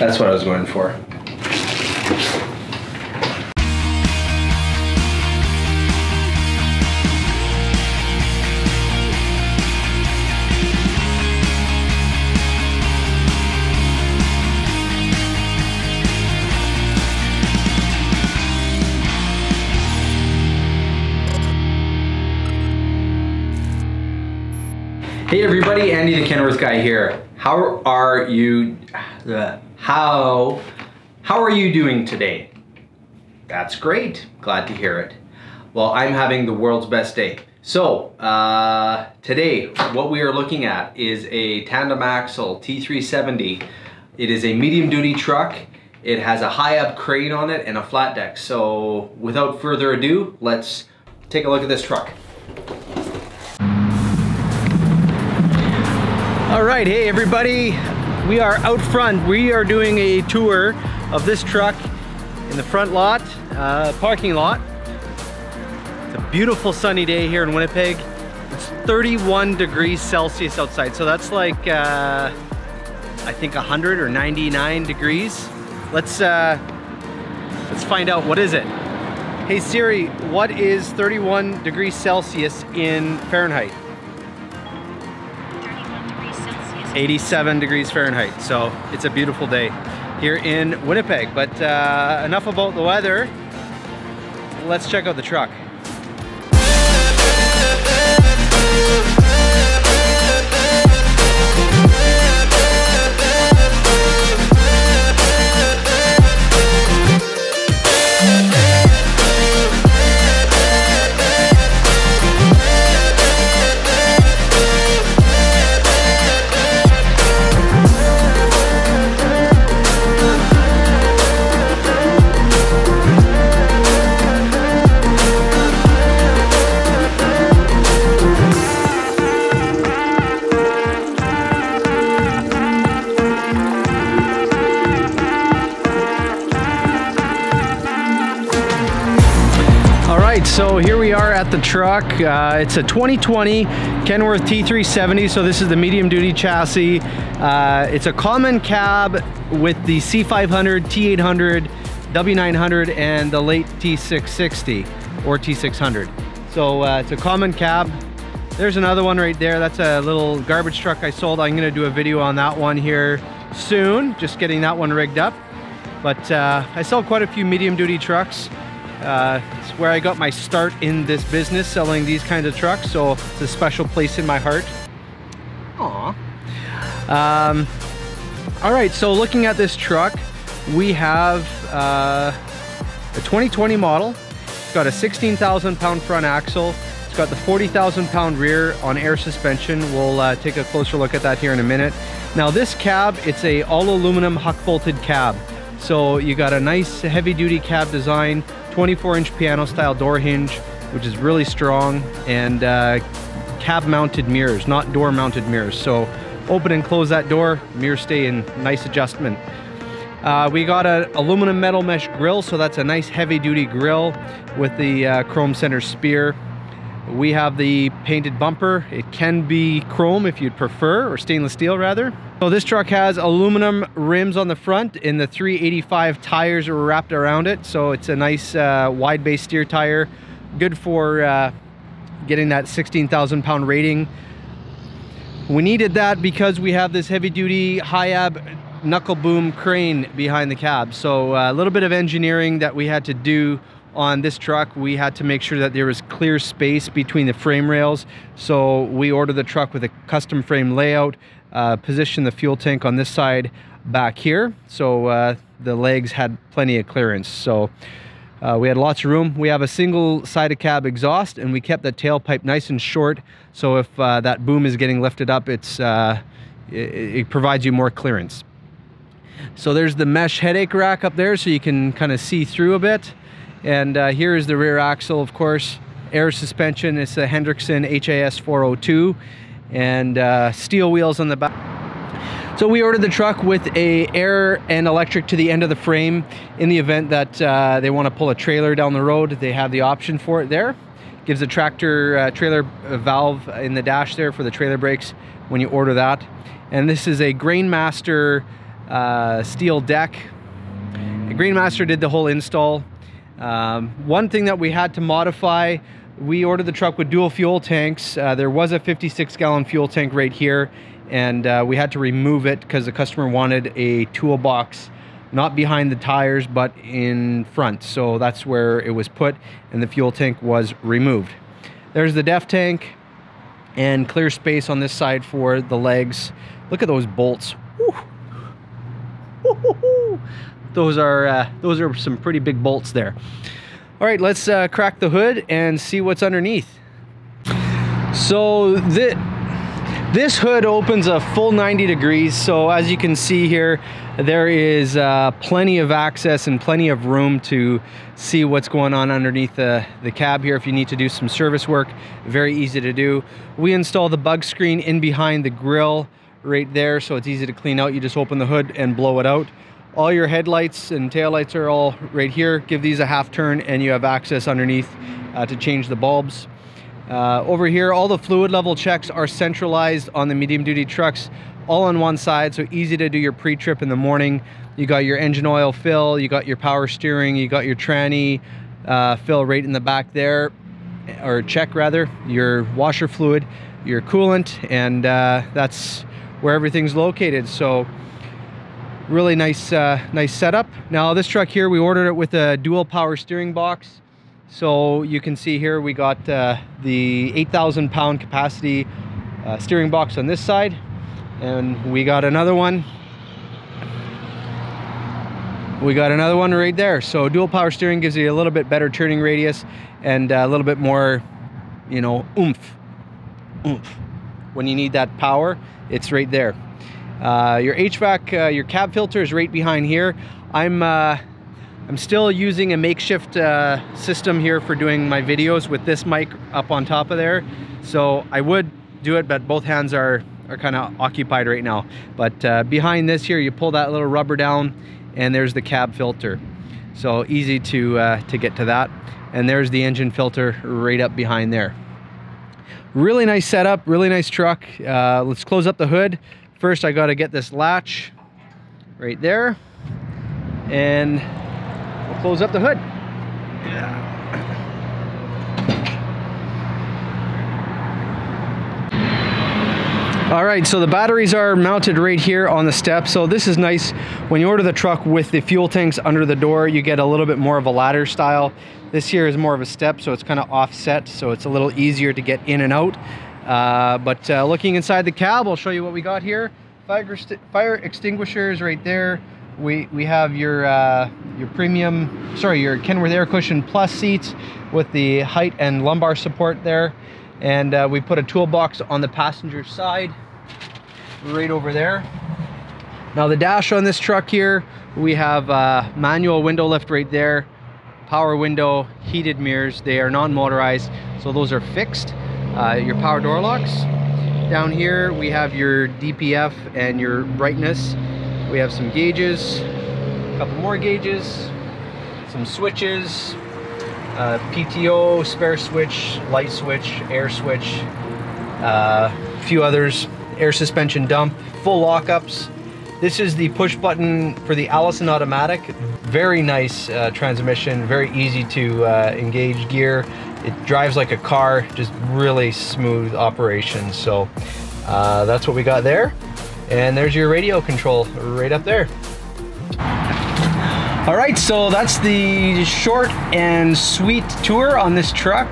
That's what I was going for. Hey everybody, Andy the Kenworth guy here. How are you, uh, how, how are you doing today? That's great, glad to hear it. Well, I'm having the world's best day. So, uh, today, what we are looking at is a tandem axle T370. It is a medium duty truck. It has a Hiab crane on it and a flat deck. So, without further ado, let's take a look at this truck. All right, hey everybody. We are out front. We are doing a tour of this truck in the front lot, uh, parking lot. It's a beautiful sunny day here in Winnipeg. It's 31 degrees Celsius outside, so that's like, uh, I think 100 or 99 degrees. Let's, uh, let's find out, what is it? Hey Siri, what is 31 degrees Celsius in Fahrenheit? 87 degrees Fahrenheit. So it's a beautiful day here in Winnipeg. But uh, enough about the weather. Let's check out the truck. So here we are at the truck. Uh, it's a 2020 Kenworth T370, so this is the medium duty chassis. Uh, it's a common cab with the C500, T800, W900, and the late T660 or T600. So uh, it's a common cab. There's another one right there. That's a little garbage truck I sold. I'm gonna do a video on that one here soon, just getting that one rigged up. But uh, I sell quite a few medium duty trucks. Uh, it's where I got my start in this business, selling these kinds of trucks, so it's a special place in my heart. Aww. Um, all right, so looking at this truck, we have uh, a 2020 model. It's got a 16,000 pound front axle. It's got the 40,000 pound rear on air suspension. We'll uh, take a closer look at that here in a minute. Now this cab, it's a all aluminum huck bolted cab. So you got a nice heavy duty cab design, 24 inch piano style door hinge, which is really strong, and uh, cab mounted mirrors, not door mounted mirrors. So open and close that door, mirrors stay in nice adjustment. Uh, we got an aluminum metal mesh grill, so that's a nice heavy duty grill with the uh, chrome center spear. We have the painted bumper. It can be chrome if you'd prefer, or stainless steel rather. So this truck has aluminum rims on the front and the 385 tires are wrapped around it. So it's a nice uh, wide base steer tire. Good for uh, getting that 16,000 pound rating. We needed that because we have this heavy duty Hiab knuckle boom crane behind the cab. So uh, a little bit of engineering that we had to do on this truck we had to make sure that there was clear space between the frame rails so we ordered the truck with a custom frame layout uh, positioned the fuel tank on this side back here. So uh, the legs had plenty of clearance. So uh, we had lots of room. We have a single sided cab exhaust and we kept the tailpipe nice and short. So if uh, that boom is getting lifted up it's uh, it, it provides you more clearance. So there's the mesh headache rack up there so you can kind of see through a bit. And uh, here is the rear axle, of course, air suspension. It's a Hendrickson HAS 402 and uh, steel wheels on the back. So we ordered the truck with a air and electric to the end of the frame. In the event that uh, they want to pull a trailer down the road, they have the option for it there. Gives a tractor uh, trailer valve in the dash there for the trailer brakes when you order that. And this is a Grainmaster uh, steel deck. Greenmaster did the whole install. Um, one thing that we had to modify, we ordered the truck with dual fuel tanks. Uh, there was a 56 gallon fuel tank right here and uh, we had to remove it because the customer wanted a toolbox not behind the tires but in front. So that's where it was put and the fuel tank was removed. There's the def tank and clear space on this side for the legs. Look at those bolts. Those are uh, those are some pretty big bolts there all right let's uh, crack the hood and see what's underneath so the this hood opens a full 90 degrees, so as you can see here, there is uh, plenty of access and plenty of room to see what's going on underneath the, the cab here if you need to do some service work. Very easy to do. We install the bug screen in behind the grill right there, so it's easy to clean out. You just open the hood and blow it out. All your headlights and taillights are all right here. Give these a half turn and you have access underneath uh, to change the bulbs. Uh, over here, all the fluid level checks are centralized on the medium duty trucks, all on one side, so easy to do your pre-trip in the morning. You got your engine oil fill, you got your power steering, you got your tranny uh, fill right in the back there, or check rather, your washer fluid, your coolant, and uh, that's where everything's located. So really nice, uh, nice setup. Now this truck here, we ordered it with a dual power steering box. So you can see here we got uh, the 8,000 pound capacity uh, steering box on this side and we got another one we got another one right there so dual power steering gives you a little bit better turning radius and a little bit more you know oomph oomph when you need that power it's right there your HVAC uh, your cab filter is right behind here I'm uh, I'm still using a makeshift uh, system here for doing my videos with this mic up on top of there. So I would do it, but both hands are, are kind of occupied right now. But uh, behind this here, you pull that little rubber down and there's the cab filter. So easy to, uh, to get to that. And there's the engine filter right up behind there. Really nice setup, really nice truck. Uh, let's close up the hood. First, I gotta get this latch right there. And We'll close up the hood. Yeah. All right, so the batteries are mounted right here on the step. So this is nice. When you order the truck with the fuel tanks under the door, you get a little bit more of a ladder style. This here is more of a step, so it's kind of offset, so it's a little easier to get in and out. Uh, but uh, looking inside the cab, I'll show you what we got here. Fire, fire extinguishers right there. We we have your uh, your premium sorry your Kenworth air cushion plus seats with the height and lumbar support there. And uh, we put a toolbox on the passenger side right over there. Now the dash on this truck here we have uh, manual window lift right there power window heated mirrors. They are non-motorized so those are fixed uh, your power door locks down here we have your DPF and your brightness we have some gauges, a couple more gauges, some switches, uh, PTO, spare switch, light switch, air switch, uh, a few others, air suspension dump, full lockups. This is the push button for the Allison automatic. Very nice uh, transmission, very easy to uh, engage gear. It drives like a car, just really smooth operation. So uh, that's what we got there. And there's your radio control right up there. All right, so that's the short and sweet tour on this truck.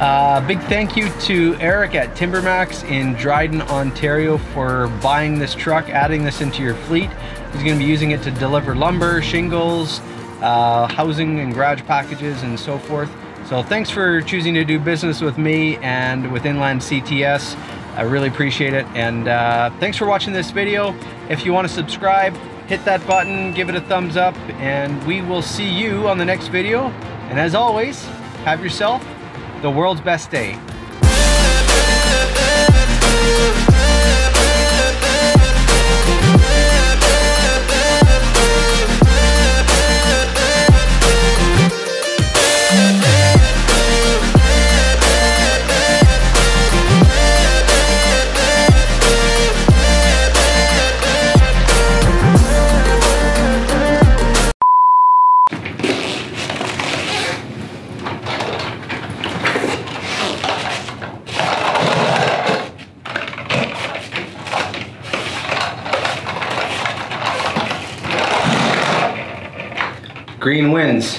Uh, big thank you to Eric at Timbermax in Dryden, Ontario for buying this truck, adding this into your fleet. He's gonna be using it to deliver lumber, shingles, uh, housing and garage packages and so forth. So thanks for choosing to do business with me and with Inland CTS. I really appreciate it. And uh, thanks for watching this video. If you want to subscribe, hit that button, give it a thumbs up, and we will see you on the next video. And as always, have yourself the world's best day. Green wins.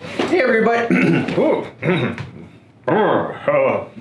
Hey everybody. Oh, oh,